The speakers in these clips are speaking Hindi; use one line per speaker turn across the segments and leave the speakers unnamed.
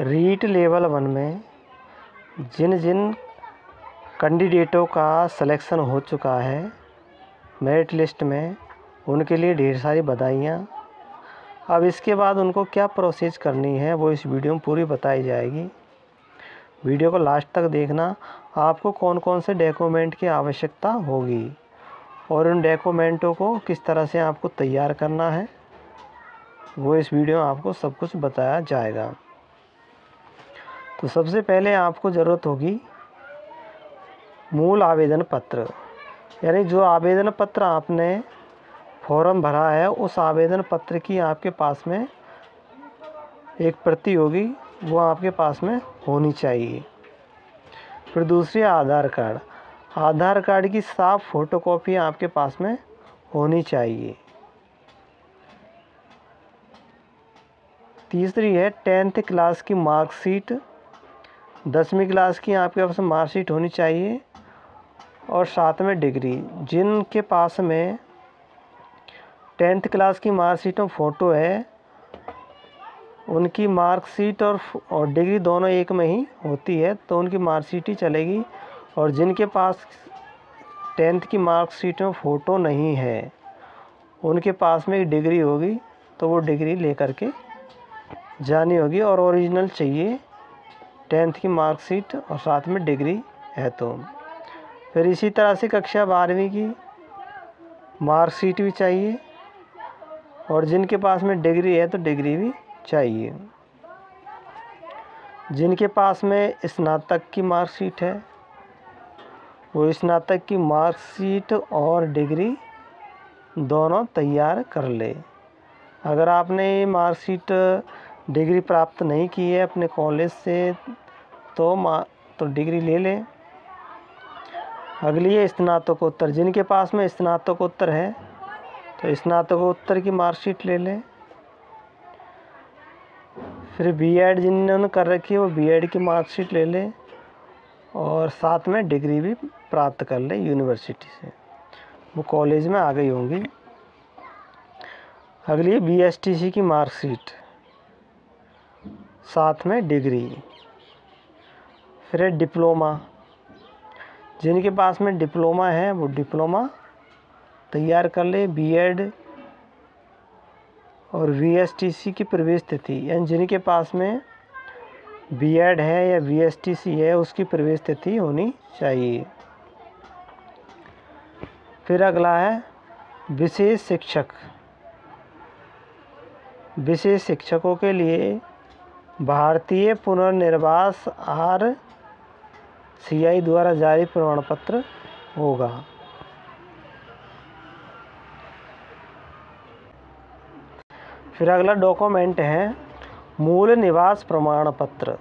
रीट लेवल वन में जिन जिन कैंडिडेटों का सिलेक्शन हो चुका है, मेरिट लिस्ट में उनके लिए ढेर सारी बधाइयाँ। अब इसके बाद उनको क्या प्रोसेस करनी है, वो इस वीडियो में पूरी बताई जाएगी। वीडियो को लास्ट तक देखना, आपको कौन कौन से डॉक्यूमेंट की आवश्यकता होगी और उन डॉक्यूमेंटों को किस तरह से आपको तैयार करना है, वो इस वीडियो में आपको सब कुछ बताया जाएगा। तो सबसे पहले आपको ज़रूरत होगी मूल आवेदन पत्र। यानी जो आवेदन पत्र आपने फॉर्म भरा है, उस आवेदन पत्र की आपके पास में एक प्रति होगी, वो आपके पास में होनी चाहिए। फिर दूसरी, आधार कार्ड। आधार कार्ड की साफ़ फोटोकॉपी आपके पास में होनी चाहिए। तीसरी है, टेंथ क्लास की मार्कशीट। दसवीं क्लास की आपके पास मार्कशीट होनी चाहिए और साथ में डिग्री, जिनके पास में टेंथ क्लास की मार्कशीट में फ़ोटो है, उनकी मार्कशीट और और डिग्री दोनों एक में ही होती है तो उनकी मार्कशीट ही चलेगी। और जिनके पास टेंथ की मार्कशीट में फ़ोटो नहीं है, उनके पास में डिग्री होगी तो वो डिग्री लेकर के जानी होगी और ओरिजिनल चाहिए। टेंथ की मार्कशीट और साथ में डिग्री है तो। फिर इसी तरह से कक्षा बारहवीं की मार्कशीट भी चाहिए और जिनके पास में डिग्री है तो डिग्री भी चाहिए। जिनके पास में स्नातक की मार्कशीट है, वो स्नातक की मार्कशीट और डिग्री दोनों तैयार कर ले। अगर आपने ये मार्कशीट डिग्री प्राप्त नहीं की है अपने कॉलेज से तो मा तो डिग्री ले लें। अगली है स्नातकोत्तर। जिनके पास में स्नातकोत्तर है तो स्नातकोत्तर की मार्कशीट ले लें। फिर बीएड जिन्होंने कर रखी है, वो बीएड की मार्कशीट ले लें और साथ में डिग्री भी प्राप्त कर लें यूनिवर्सिटी से। वो कॉलेज में आ गई होंगी। अगली है बीएसटीसी की मार्कशीट। साथ में डिग्री। फिर है डिप्लोमा। जिनके पास में डिप्लोमा है, वो डिप्लोमा तैयार कर ले बीएड और वीएसटीसी की प्रवेश तिथि। यानी जिनके पास में बीएड है या वीएसटीसी है, उसकी प्रवेश तिथि होनी चाहिए। फिर अगला है विशेष शिक्षक। विशेष शिक्षकों के लिए भारतीय पुनर्निर्वास आर सीआई द्वारा जारी प्रमाण पत्र होगा। फिर अगला डॉक्यूमेंट है, मूल निवास प्रमाण पत्र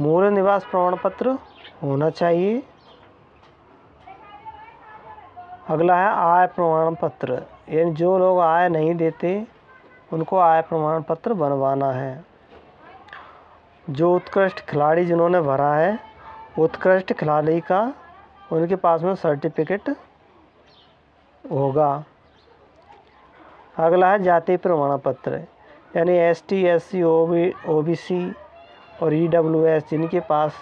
मूल निवास प्रमाण पत्र होना चाहिए। अगला है आय प्रमाण पत्र यानी जो लोग आय नहीं देते उनको आय प्रमाण पत्र बनवाना है। जो उत्कृष्ट खिलाड़ी जिन्होंने भरा है, उत्कृष्ट खिलाड़ी का उनके पास में सर्टिफिकेट होगा। अगला है जाति प्रमाण पत्र, यानी S T S C O B O B C और ई डब्ल्यू एस जिनके पास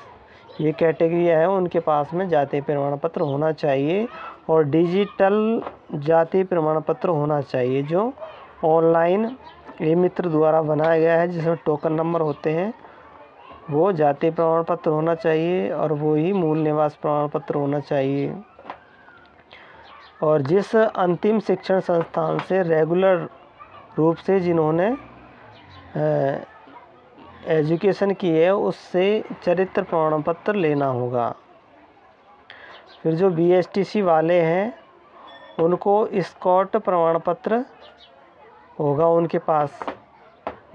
ये कैटेगरी है, उनके पास में जाति प्रमाण पत्र होना चाहिए और डिजिटल जाति प्रमाण पत्र होना चाहिए, जो ऑनलाइन ई मित्र द्वारा बनाया गया है, जिसमें टोकन नंबर होते हैं। वो जाति प्रमाण पत्र होना चाहिए और वो ही मूल निवास प्रमाण पत्र होना चाहिए। और जिस अंतिम शिक्षण संस्थान से रेगुलर रूप से जिन्होंने एजुकेशन की है, उससे चरित्र प्रमाण पत्र लेना होगा। फिर जो बीएसटीसी वाले हैं, उनको स्कॉट प्रमाण पत्र होगा उनके पास।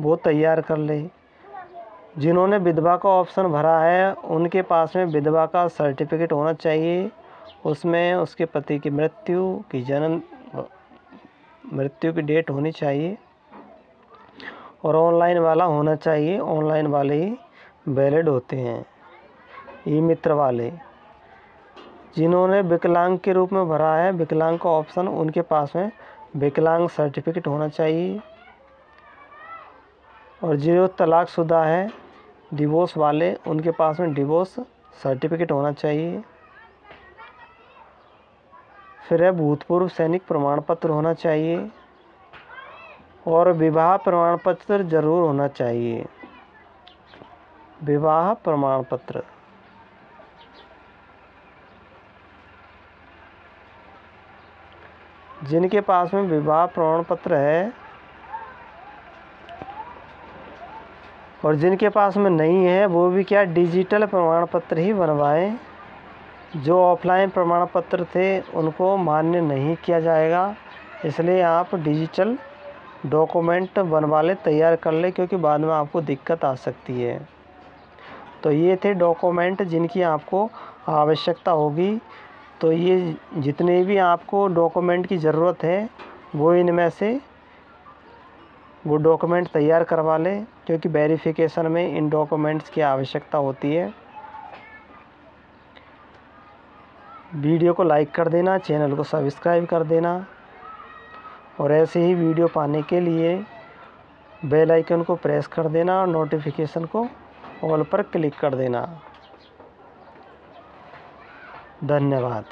वो तैयार कर ले। जिन्होंने विधवा का ऑप्शन भरा है, उनके पास में विधवा का सर्टिफिकेट होना चाहिए। उसमें उसके पति की मृत्यु की जन्म, मृत्यु की डेट होनी चाहिए। और ऑनलाइन वाला होना चाहिए। ऑनलाइन वाले ही वैलिड होते हैं। ई मित्र वाले। जिन्होंने विकलांग के रूप में भरा है, विकलांग का ऑप्शन उनके पास में विकलांग सर्टिफिकेट होना चाहिए। और जो तलाकशुदा है डिवोर्स वाले, उनके पास में डिवोर्स सर्टिफिकेट होना चाहिए। फिर है भूतपूर्व सैनिक प्रमाण पत्र होना चाहिए। और विवाह प्रमाण पत्र ज़रूर होना चाहिए। विवाह प्रमाण पत्र। जिनके पास में विवाह प्रमाण पत्र है और जिनके पास में नहीं है, वो भी क्या डिजिटल प्रमाण पत्र ही बनवाएँ? जो ऑफलाइन प्रमाण पत्र थे, उनको मान्य नहीं किया जाएगा, इसलिए आप डिजिटल डॉक्यूमेंट बनवा लें, तैयार कर ले, क्योंकि बाद में आपको दिक्कत आ सकती है। तो ये थे डॉक्यूमेंट जिनकी आपको आवश्यकता होगी। तो ये जितने भी आपको डॉक्यूमेंट की ज़रूरत है, वो इनमें से वो डॉक्यूमेंट तैयार करवा लें, क्योंकि वेरिफिकेशन में इन डॉक्यूमेंट्स की आवश्यकता होती है। वीडियो को लाइक कर देना, चैनल को सब्सक्राइब कर देना, और ऐसे ही वीडियो पाने के लिए बेल आइकन को प्रेस कर देना और नोटिफिकेशन को ऑल पर क्लिक कर देना। धन्यवाद।